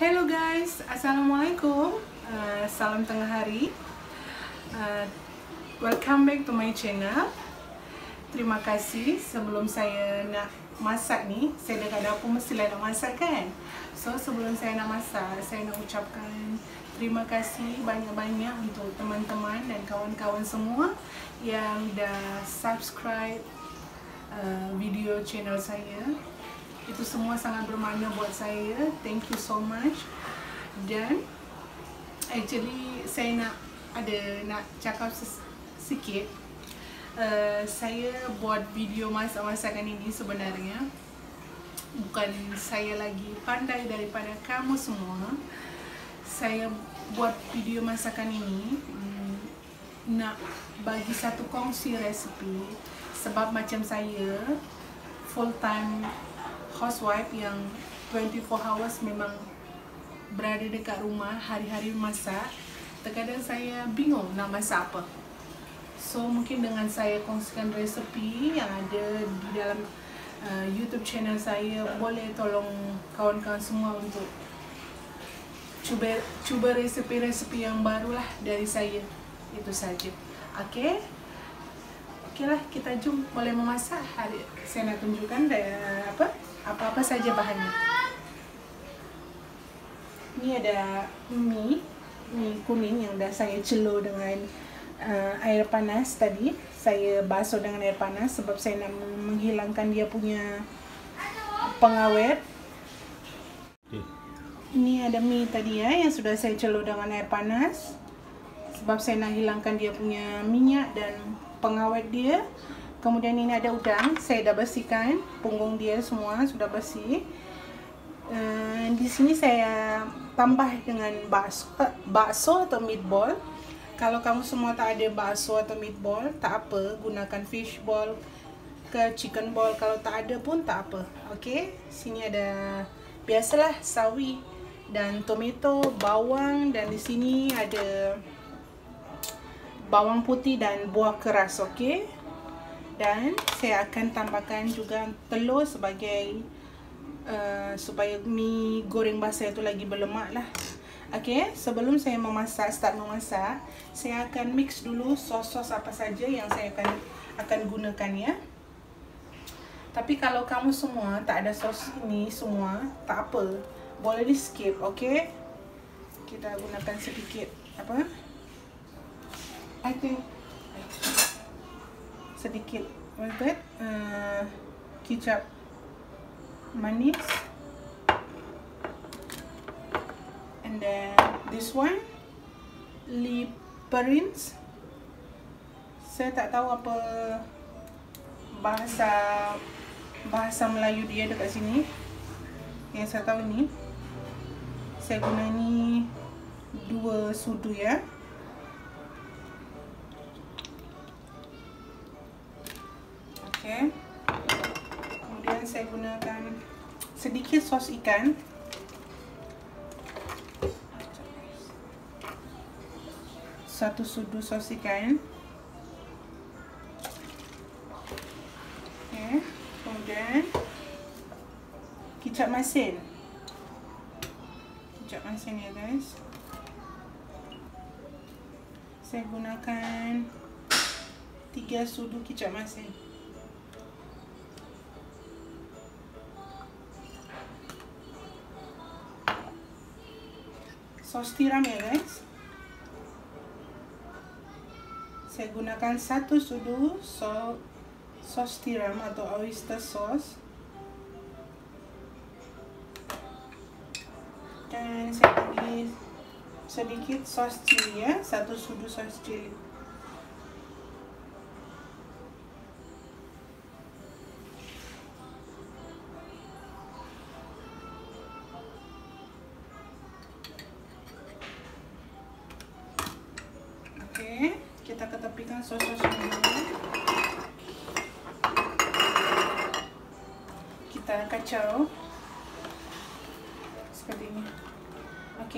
Hello guys, Assalamualaikum. Uh, Salam tengah hari. Uh, Welcome back to my channel. Terima kasih. Sebelum saya nak masak ni Saya dekat dapur mestilah nak masak kan? So sebelum saya nak masak Saya nak ucapkan terima kasih banyak-banyak Untuk teman-teman dan kawan-kawan semua Yang dah subscribe uh, video channel saya itu semua sangat bermakna buat saya. Thank you so much. Dan actually saya nak ada nak cakap sikit. Uh, saya buat video masak-masakan ini sebenarnya bukan saya lagi pandai daripada kamu semua. Saya buat video masakan ini um, nak bagi satu kongsi resepi sebab macam saya full time housewife yang 24 hours memang berada dekat rumah hari-hari masak terkadang saya bingung nak masak apa. So mungkin dengan saya kongsikan resepi yang ada di dalam uh, YouTube channel saya boleh tolong kawan-kawan semua untuk cuba cuba resepi-resepi yang barulah dari saya. Itu saja. Okey? Okeylah kita jom boleh memasak. Hari saya nak tunjukkan uh, apa apa-apa saja bahannya. Ini ada mie, mie kuning yang dah saya celur dengan uh, air panas tadi. Saya basuh dengan air panas sebab saya nak menghilangkan dia punya pengawet. Ini ada mie tadi ya yang sudah saya celur dengan air panas. Sebab saya nak hilangkan dia punya minyak dan pengawet dia. Kemudian ini ada udang, saya dah bersihkan punggung dia semua sudah bersih. Uh, di sini saya tambah dengan bakso, bakso atau meatball. Kalau kamu semua tak ada bakso atau meatball, tak apa, gunakan fish ball ke chicken ball. Kalau tak ada pun tak apa. Okey, sini ada biasalah sawi dan tomato, bawang dan di sini ada bawang putih dan buah keras. Okey dan saya akan tambahkan juga telur sebagai uh, supaya mi goreng basah itu lagi berlemak lah. Ok sebelum saya memasak start memasak saya akan mix dulu sos-sos apa saja yang saya akan akan gunakan ya. Tapi kalau kamu semua tak ada sos ini semua tak apa. Boleh di skip ok kita gunakan sedikit apa? I think sedikit. What's that uh, kicap manis. And then this one liperins saya tak tahu apa bahasa bahasa Melayu dia dekat sini. Yang saya tahu ni saya guna ni dua sudu ya Okay. Kemudian saya gunakan sedikit sos ikan. Satu sudu sos ikan. Okay. Kemudian kicap masin. Kicap masin ya guys. Saya gunakan tiga sudu kicap masin. Sos tiram ya guys saya gunakan satu sudu so, sos tiram atau oyster sauce dan saya bagi sedikit sos cili ya satu sudu sos cili ketepikan sos-sos dulu kita kacau. Seperti ini. Ok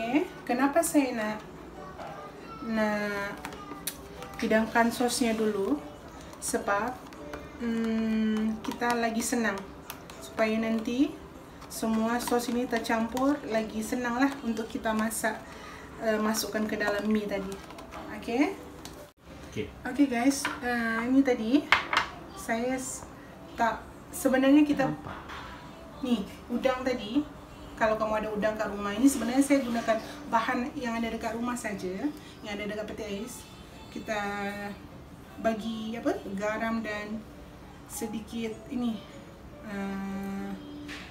kenapa saya nak nak hidangkan sosnya dulu? Sebab hmm, kita lagi senang. Supaya nanti semua sos ini tercampur lagi senang lah untuk kita masak uh, masukkan ke dalam mie tadi. Okay okay, okay guys. Uh, ini tadi saya tak sebenarnya kita ni udang tadi kalau kamu ada udang kat rumah ini sebenarnya saya gunakan bahan yang ada dekat rumah saja yang ada dekat peti ais. Kita bagi apa garam dan sedikit ini uh,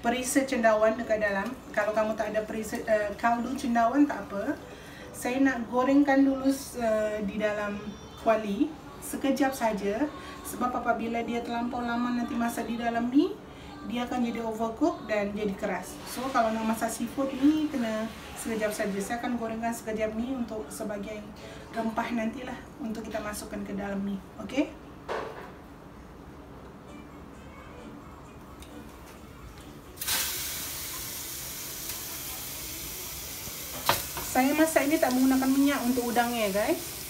perisa cendawan dekat dalam. Kalau kamu tak ada perisa uh, kaldu cendawan tak apa. Saya nak gorengkan dulu uh, di dalam kuali sekejap saja sebab apabila dia terlampau lama nanti masak di dalam mie dia akan jadi overcook dan jadi keras. So kalau nak masak seafood ni kena sekejap saja. Saya akan gorengkan sekejap ni untuk sebagai rempah nantilah untuk kita masukkan ke dalam mie. Okey? Saya masak ini tak menggunakan minyak untuk udangnya guys.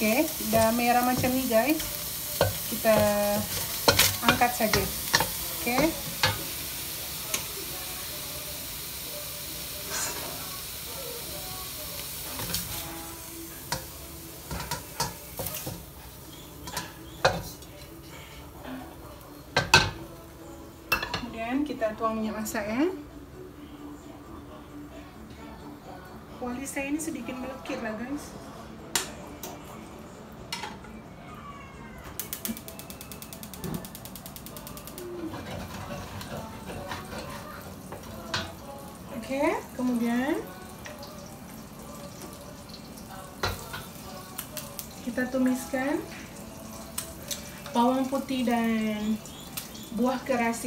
Okey, dah merah macam ni guys. Kita angkat saja. Okey. Kemudian kita tuang minyak masak ya. Kuali saya ini sedikit melekit lah guys. Okey, kemudian kita tumiskan bawang putih dan buah keras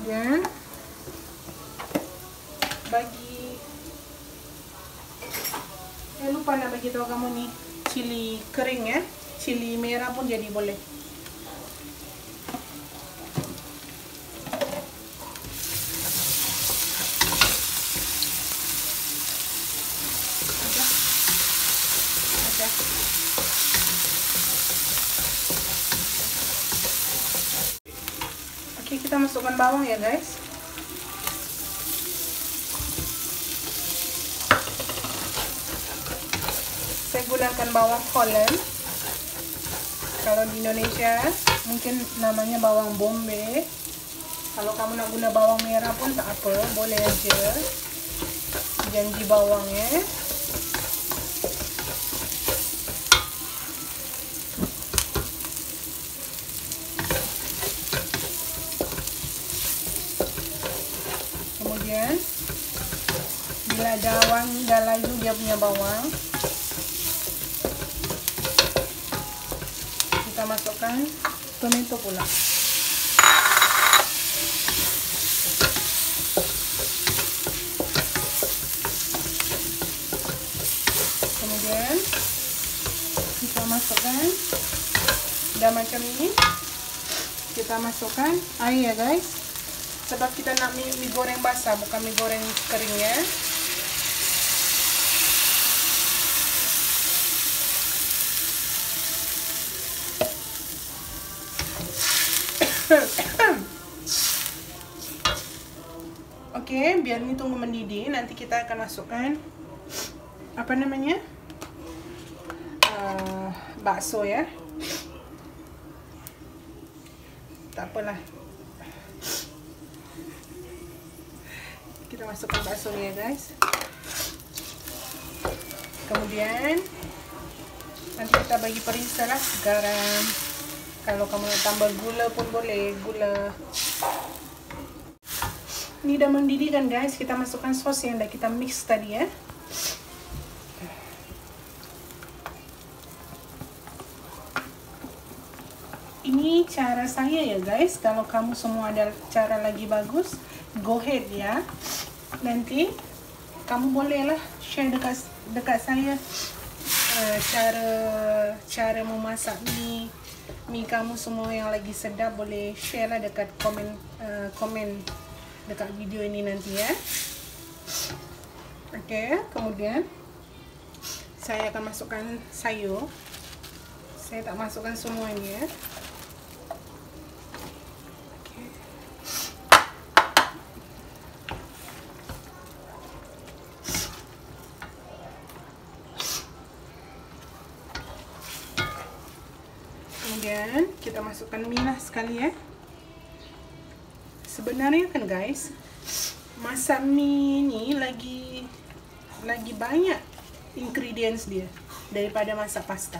kemudian bagi eh lupa nak bagi tahu kamu ni cili kering ya. Cili merah pun jadi boleh Okey, kita masukkan bawang ya, guys. Saya gunakan bawang Holland. Kalau di Indonesia, mungkin namanya bawang bombay. Kalau kamu nak guna bawang merah pun tak apa, boleh aja. Janji bawangnya. Kemudian bila dah wangi dah layu dia punya bawang. Kita masukkan tomato pula. Kemudian kita masukkan dah macam ini. Kita masukkan air ya guys sebab kita nak mie, mie goreng basah bukan mie goreng kering ya Okey, biar ni tunggu mendidih, nanti kita akan masukkan apa namanya? Uh, bakso ya. Tak apalah. Masukkan bakso ni ya guys kemudian Nanti kita bagi perisa lah garam. Kalau kamu tambah gula pun boleh, gula. Ini dah mendidih kan guys, kita masukkan sos yang dah kita mix tadi ya. Ini cara saya ya guys, kalau kamu semua ada cara lagi bagus, go ahead ya. Nanti kamu bolehlah share dekat dekat saya uh, cara cara memasak mie mie kamu semua yang lagi sedap boleh share lah dekat komen uh, komen dekat video ini nanti ya. Okey, kemudian saya akan masukkan sayur. Saya tak masukkan semua masukkan minyak sekali ya. Sebenarnya kan guys, masak mie ni lagi lagi banyak ingredients dia daripada masak pasta.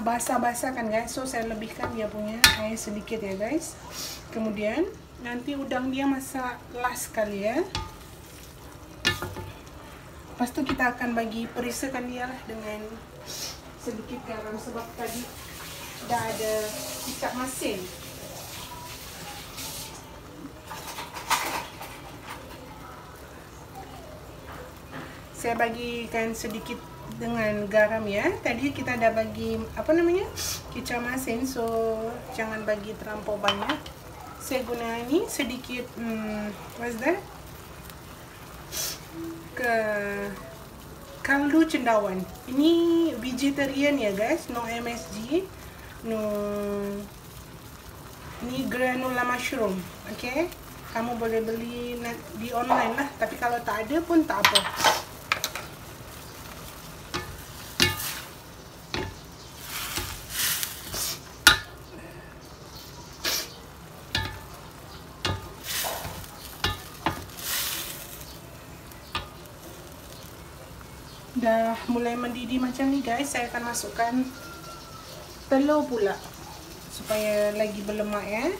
Basah-basah kan guys. So saya lebihkan dia punya air sedikit ya guys. Kemudian nanti udang dia masak last kali ya. Lepas tu kita akan bagi perisakan dia lah dengan sedikit garam sebab tadi dah ada kicap masin. Saya bagikan sedikit dengan garam ya. Tadi kita dah bagi apa namanya? kicap masin. So jangan bagi terlampau banyak. Saya guna ini sedikit hmm, what's that? Ke kaldu cendawan. Ini vegetarian ya guys, no MSG, no ini granula mushroom, okay? Kamu boleh beli di online lah, tapi kalau tak ada pun tak apa. Dah mulai mendidih macam ni guys saya akan masukkan telur pula supaya lagi berlemak ya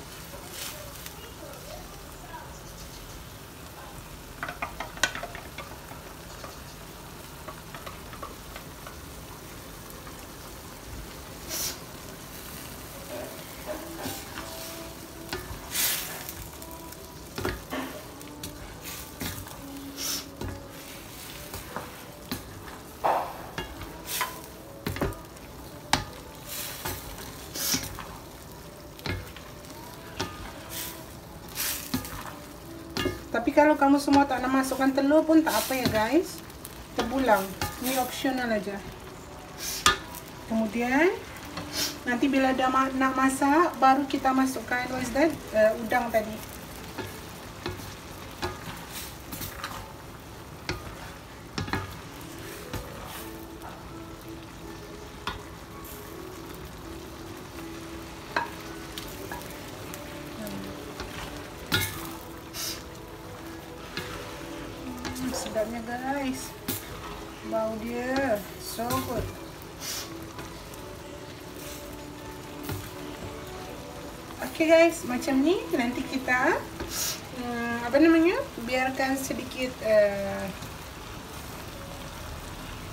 Tapi kalau kamu semua tak nak masukkan telur pun tak apa ya guys. Terbulang. Ini optional aja. Kemudian nanti bila dah nak masak baru kita masukkan what is that? Uh, udang tadi. Sedapnya guys. Bau dia so good ok guys. Macam ni. Nanti kita hmm, apa namanya? Biarkan sedikit uh,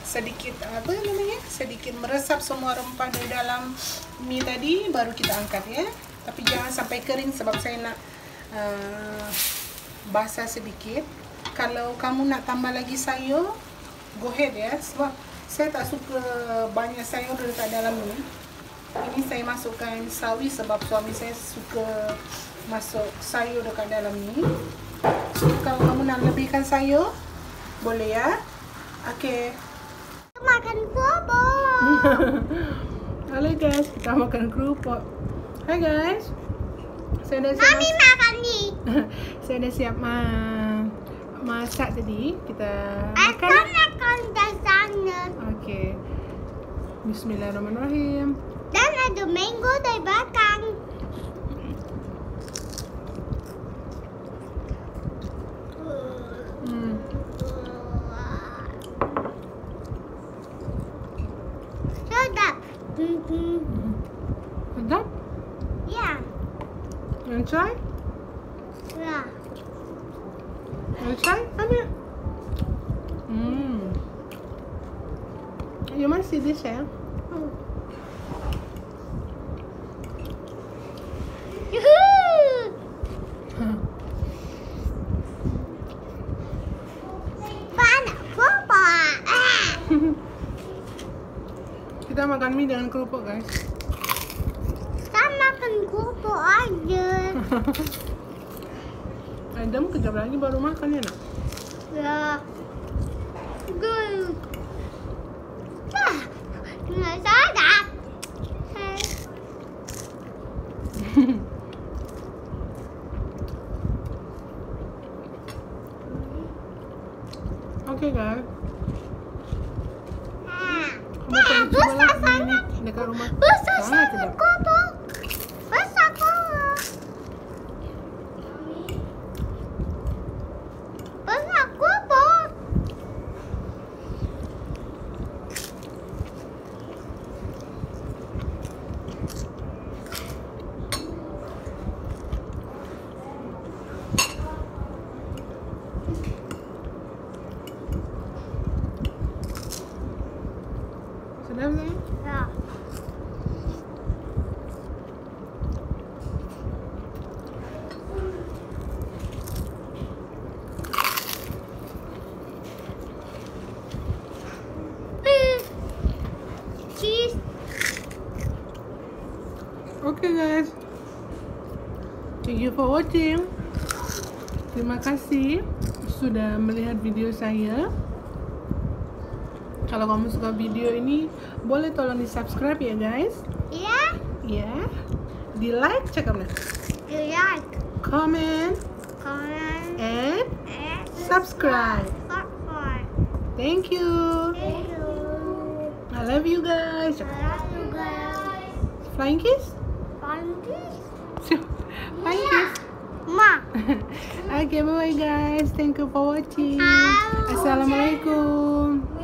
sedikit apa namanya? Sedikit meresap semua rempah dari dalam mie tadi baru kita angkat ya. Tapi jangan sampai kering sebab saya nak uh, basah sedikit kalau kamu nak tambah lagi sayur go ahead ya. Sebab saya tak suka banyak sayur dekat dalam ni. Ini saya masukkan sawi sebab suami saya suka masuk sayur dekat dalam ni. So kalau kamu nak lebihkan sayur boleh ya. Ok makan kerupuk halo guys. Kita makan kerupuk hai guys. Saya dah siap Mami makan ni. Saya dah siap ma masak tadi. Kita Aku makan. eh? makan di sana. Okey. Bismillahirrahmanirrahim. Dan ada mango di belakang. Hmm. Sedap. Hmm. Sedap. Ya. Yang try? Must see this, papa. Ah. Kita makan mie dengan kerupuk, guys. Saya makan kerupuk aja. Adam kejap lagi baru makan ya, nak? Ya. Good. For watching. Terima kasih sudah melihat video saya. Kalau kamu suka video ini, boleh tolong di subscribe ya guys. Ya. Ya. Di like, nak. You like, Comment comment, and and subscribe. subscribe. Thank you. Thank you. I love you guys. I love you guys. Flying kiss. Fun this. Flying kiss. Ma. okay, bye bye guys. Thank you for watching. Assalamualaikum. Assalamualaikum.